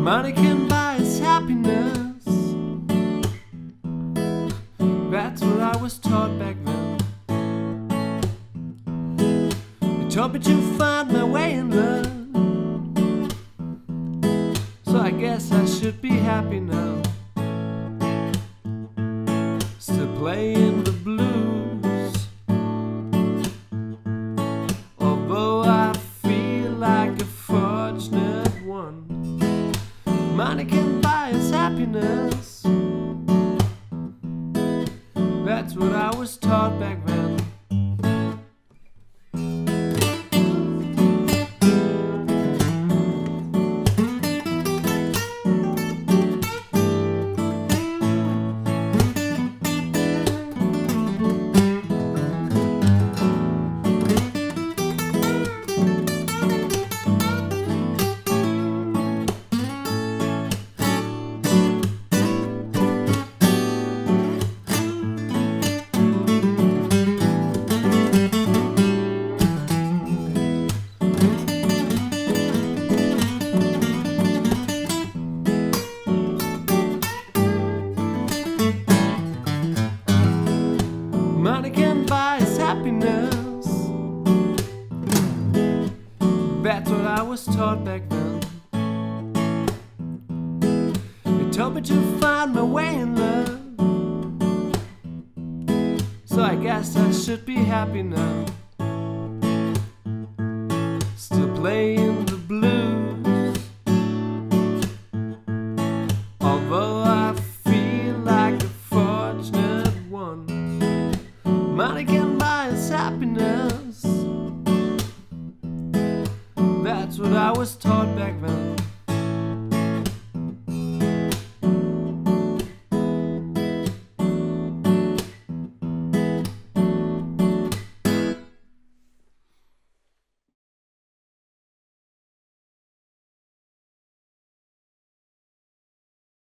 Money can buy us happiness. That's what I was taught back then. They taught me to find my way in love. So I guess I should be happy now. Still playing. Money can buy us happiness. That's what I was taught back then. Money can buy us happiness. That's what I was taught back then. They told me to find my way in love. So I guess I should be happy now. Still playing the blues. Although Money can buy us happiness. That's what I was taught back then.